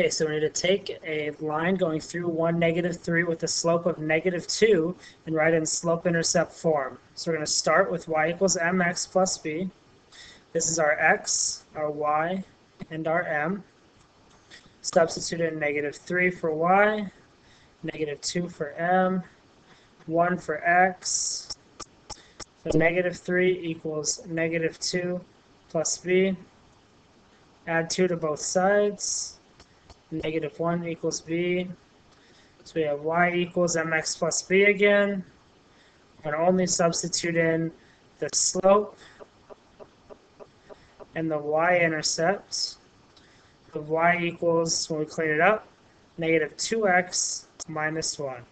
Okay, so we need to take a line going through 1, negative 3 with a slope of negative 2 and write in slope-intercept form. So we're going to start with y equals mx plus b. This is our x, our y, and our m. Substitute in negative 3 for y, negative 2 for m, 1 for x. So negative 3 equals negative 2 plus b. Add 2 to both sides negative 1 equals b. So we have y equals mx plus b again. To only substitute in the slope and the y-intercept. The y equals, when we clean it up, negative 2x minus 1.